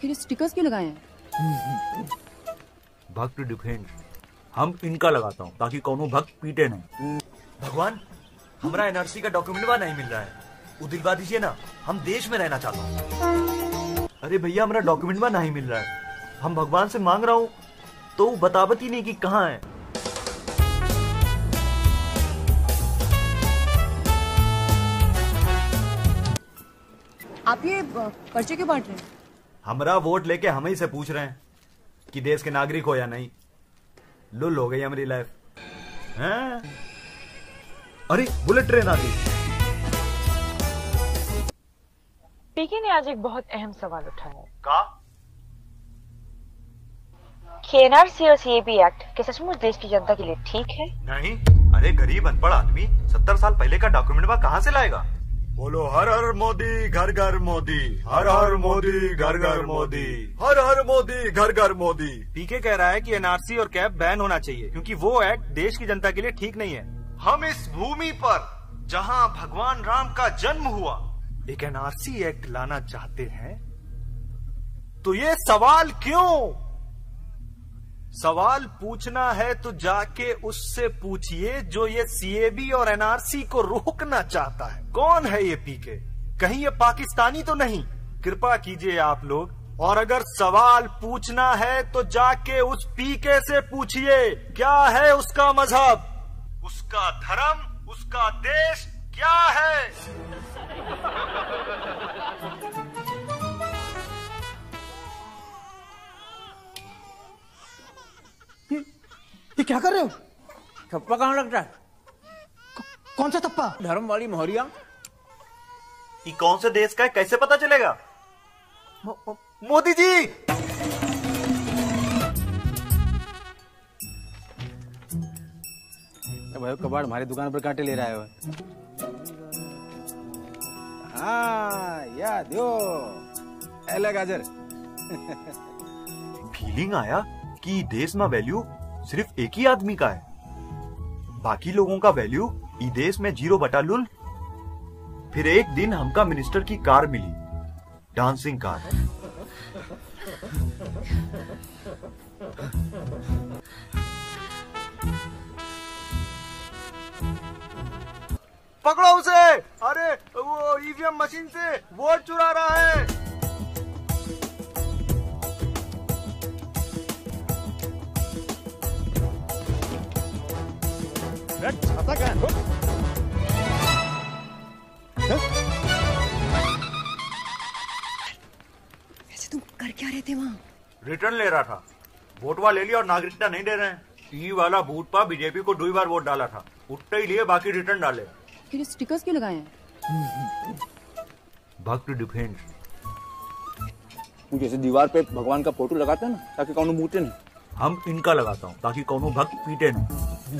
फिर स्टिकर्स क्यों लगाए हैं? भक्त डिफेंस हम इनका लगाता हूँ ताकि कोनो भक्त पीटे नहीं। भगवान हमारा एनआरसी का डॉक्यूमेंट वहाँ नहीं मिल रहा है। वो दिलवा दीजिए ना हम देश में रहना चाहता हूँ। अरे भैया हमारा डॉक्यूमेंट वहाँ नहीं मिल रहा है। हम भगवान से मांग रहा हूँ तो वो बतावत ही नहीं कि कहाँ है। आप ये पर्चे क्यों बांट रहे हैं? हमारा वोट लेके हम ही से पूछ रहे हैं कि देश के नागरिक हो या नहीं। लुल हो गई हमारी लाइफ हैं? अरे बुलेट ट्रेन आ गई। पीके ने आज एक बहुत अहम सवाल उठाया का? कि एनआरसी और सीएबी एक्ट के सचमुच देश की जनता के लिए ठीक है? नहीं। अरे गरीब अनपढ़ आदमी सत्तर साल पहले का डॉक्यूमेंट वहाँ कहाँ से लाएगा? बोलो हर हर मोदी घर घर मोदी हर हर मोदी घर घर मोदी हर हर मोदी घर घर मोदी। पीके कह रहा है कि एनआरसी और कैब बैन होना चाहिए क्योंकि वो एक्ट देश की जनता के लिए ठीक नहीं है। हम इस भूमि पर जहाँ भगवान राम का जन्म हुआ एक एनआरसी एक्ट लाना चाहते हैं तो ये सवाल क्यों? सवाल पूछना है तो जाके उससे पूछिए जो ये सीएबी और एनआरसी को रोकना चाहता है। कौन है ये पीके कहीं ये पाकिस्तानी तो नहीं? कृपा कीजिए आप लोग। और अगर सवाल पूछना है तो जाके उस पीके से पूछिए, क्या है उसका मज़हब? उसका धर्म, उसका देश क्या है? क्या कर रहे हो? थप्पा कहाँ लगता है? कौन सा थप्पा? धर्म वाली मोहरिया। ये कौन से देश का है? कैसे पता चलेगा? मोदी जी! भाई कबाड़ हमारी दुकान पर कांटे ले रहा है हाँ एला गाजर। फीलिंग आया कि देश में वैल्यू सिर्फ़ एक ही आदमी का है। बाकी लोगों का वैल्यू ई देश में ज़ीरो बटा लुल। फिर एक दिन हमका मिनिस्टर की कार मिली। डांसिंग कार पकड़ो उसे! अरे, वो ईवीएम मशीन से वोट चुरा रहा है। वैसे तुम कर क्या रहे थे वहाँ? रिटर्न ले रहा था। वोटवा ले लिया और नागरिकता नहीं दे रहे हैं। ई वाला बूथ पर बीजेपी को दो बार वोट डाला था। उठते ही लिए बाकी रिटर्न डाले। फिर स्टिकर्स क्यों लगाए हैं? भक्त डिफेंस जैसे दीवार पे भगवान का फ़ोटो लगाते हैं ना ताकि कौन मूटे नहीं। हम इनका लगाता हूँ ताकि कोनो भक्त पीटे नहीं।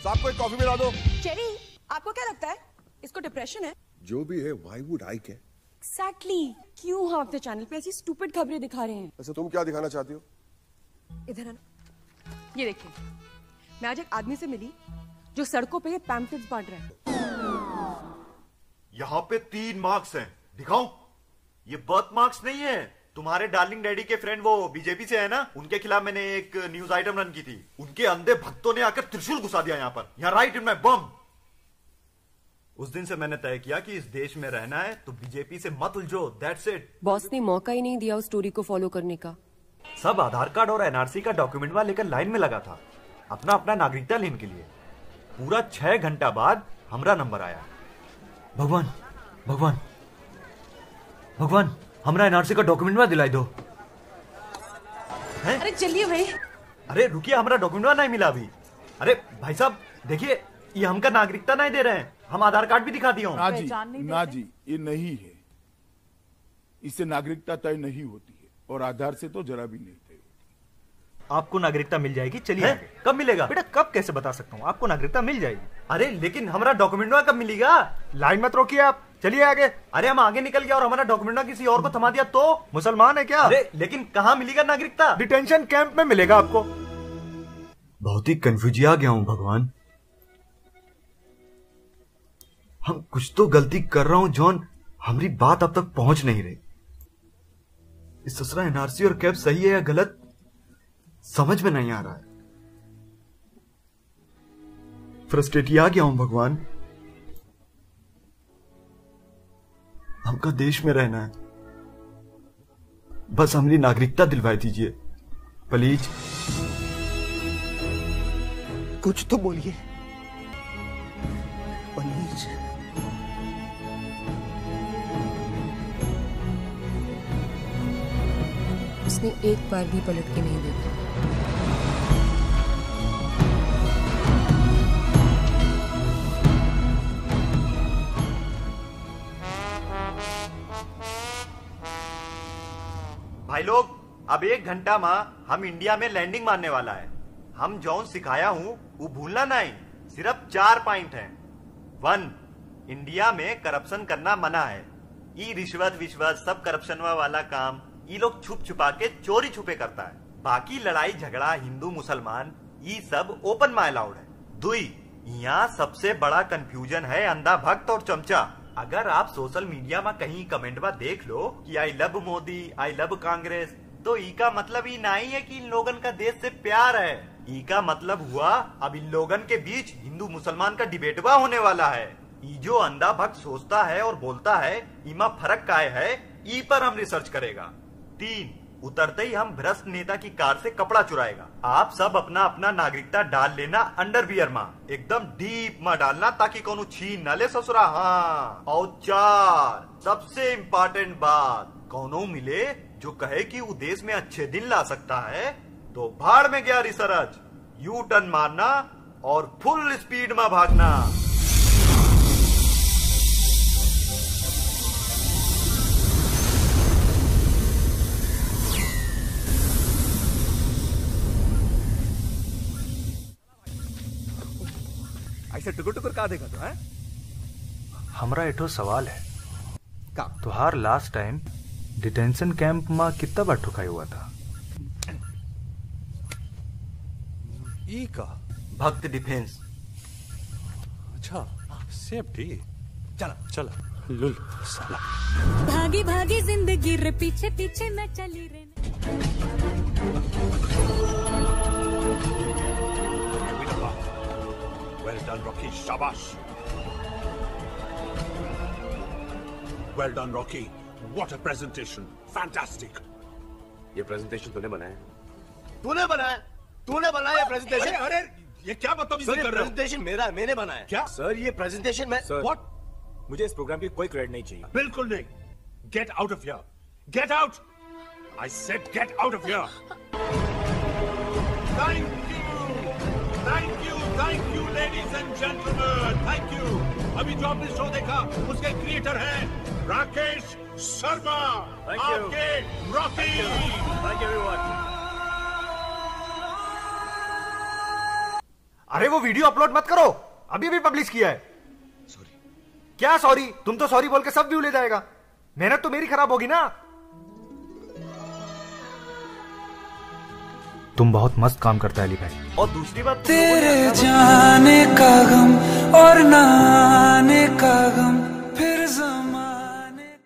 साहब को एक कॉफ़ी मिला दो। चेरी आपको क्या लगता है? इसको डिप्रेशन है? जो भी है why would I care exactly क्यों हम अपने चैनल पे ऐसी स्टूपिड खबरें दिखा रहे हैं? वैसे तुम क्या दिखाना चाहती हो? इधर आना। ये देखिए मैं आज एक आदमी से मिली जो सड़कों पे ये पैम्पलेट्स बांट रहा है। यहाँ पे तीन मार्क्स हैं। दिखाऊँ? ये बर्थ मार्क्स नहीं है। तुम्हारे डार्लिंग डैडी के फ्रेंड वो बीजेपी से है ना? उनके खिलाफ मैंने एक न्यूज़ आइटम रन की थी। उनके अंधे भक्तों ने आकर त्रिशूल घुसा दिया यहाँ पर। यहाँ राइट इन माई बम उस दिन से मैंने तय किया कि इस देश में रहना है तो बीजेपी से मत उलझो। दैट्स इट बॉस ने मौका ही नहीं दिया उस स्टोरी को फॉलो करने का। सब आधार कार्ड और एनआरसी का डॉक्यूमेंट वहाँ लेकर लाइन में लगा था। अपना अपना नागरिकता लेने के लिए। पूरा छह घंटा बाद हमारा नंबर आया। भगवान भगवान भगवान। हमारा एनआरसी का डॉक्यूमेंट वहाँ दिलाई दो। अरे चलिए भाई। अरे रुकिए हमारा डॉक्यूमेंट वहाँ नहीं मिला अभी। अरे भाई साहब देखिए ये हमका नागरिकता नहीं दे रहे हैं। हम आधार कार्ड भी दिखा दिया ना जी ना जी ये नहीं है। इससे नागरिकता तय नहीं होती है और आधार से तो जरा भी नहीं तय आपको नागरिकता मिल जाएगी? चलिए कब मिलेगा? बेटा कब कैसे बता सकता हूँ? आपको नागरिकता मिल जाएगी। अरे लेकिन हमारा डॉक्यूमेंट वहाँ कब मिलेगा? लाइन मत रोकिए आप। चलिए आगे। अरे हम आगे निकल गया और हमारा डॉक्यूमेंट ना किसी और को थमा दिया तो मुसलमान है क्या? अरे लेकिन कहाँ मिलेगा नागरिकता? डिटेंशन कैंप में मिलेगा आपको। बहुत ही कंफ्यूजिया गया हूँ भगवान। हम कुछ तो गलती कर रहा हूँ जॉन। हमारी बात अब तक पहुँच नहीं रही। इस ससुरा एनआरसी और कैब सही है या गलत? समझ में नहीं आ रहा है। फ्रस्ट्रेट आ गया हूँ भगवान। हमका देश में रहना है। बस हमारी नागरिकता दिलवा दीजिए। प्लीज़। कुछ तो बोलिए। प्लीज़। उसने एक बार भी पलट के नहीं देखा। भाई लोग, अब एक घंटा माँ हम इंडिया में लैंडिंग मारने वाला है। हम जौन सिखाया हूँ, वो भूलना नहीं, सिर्फ़ चार पॉइंट हैं। वन, इंडिया में करप्शन करना मना है। ई रिश्वत विश्वत, सब करप्शन वाला काम ये लोग छुप छुपा के चोरी छुपे करता है। बाकी लड़ाई झगड़ा, हिंदू, मुसलमान ये सब ओपन में अलाउड है। दुई, यहाँ सबसे बड़ा कंफ्यूजन है अंधा भक्त और चमचा। अगर आप सोशल मीडिया में कहीं कमेंट में देख लो कि I love Modi I love Congress तो ई का मतलब ये नहीं है कि इन लोगन का देश से प्यार है। ई का मतलब हुआ, अब इन लोगन के बीच हिंदू मुसलमान का डिबेटवा होने वाला है। ई जो अंधा भक्त सोचता है और बोलता है इमा फ़र्क काय है, ई पर हम रिसर्च करेगा। तीन उतरते ही हम भ्रष्ट नेता की कार से कपड़ा चुराएगा। आप सब अपना अपना नागरिकता डाल लेना अंडरवियर में। एकदम डीप में डालना ताकि कोनो छीन न ले ससुरा। हाँ और चार सबसे इम्पोर्टेंट बात, कोनो मिले जो कहे कि वो देश में अच्छे दिन ला सकता है तो भाड़ में गया रिसर्च यू टर्न मारना और फुल स्पीड में भागना। ऐसे टुकुर टुकुर का देगा तो है? हमरा एठो सवाल है। का? तुहार लास्ट टाइम डिटेंशन कैंप में कितना बार ठुकाई हुआ था? ई का? भक्त डिफेंस अच्छा सेफ्टी चला चला। लुल साला। भागी भागी ज़िंदगी रे पीछे पीछे मैं चली रे। Well done, Rocky. Shabash. Well done, Rocky. What a presentation. Fantastic. ये प्रेजेंटेशन तूने बनाया तूने बनाया तूने बनाया प्रेजेंटेशन अरे, अरे, ये क्या बदतमीजी सर ये कर रहे हो? प्रेजेंटेशन मेरा है, मैंने बनाया क्या? सर ये प्रेजेंटेशन मैं सर What? मुझे इस प्रोग्राम की कोई क्रेडिट नहीं चाहिए बिल्कुल नहीं get out of here get out I said get out of here thank you thank you thank you ladies and gentleman thank you अभी जो आपने शो देखा उसके क्रिएटर हैं राकेश शर्मा आपके रॉकी थैंक यू एवरीवन अरे वो वीडियो अपलोड मत करो। अभी भी पब्लिश किया है। सॉरी क्या सॉरी तुम तो सॉरी बोल के सब व्यू ले जाएगा। मेहनत तो मेरी खराब होगी ना। तुम बहुत मस्त काम करता है अली भाई। और दूसरी बात तेरे जाने का गम और नाने का गम।